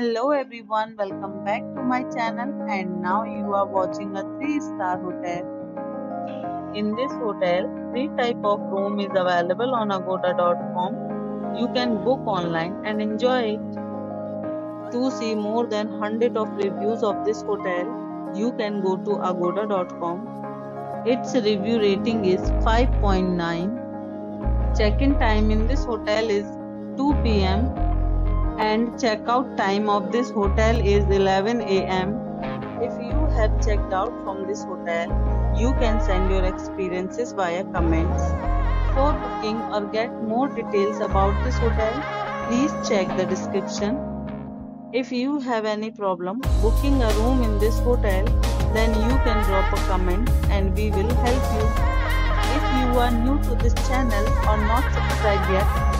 Hello everyone, welcome back to my channel and now you are watching a 3 star hotel. In this hotel, 3 type of room is available on agoda.com. You can book online and enjoy it. To see more than 100 of reviews of this hotel, you can go to agoda.com. Its review rating is 5.9. Check-in time in this hotel is 2 p.m. and checkout time of this hotel is 11 am. If you have checked out from this hotel, you can send your experiences via comments. For booking or get more details about this hotel, please check the description. If you have any problem booking a room in this hotel, then you can drop a comment and we will help you. If you are new to this channel or not subscribed yet,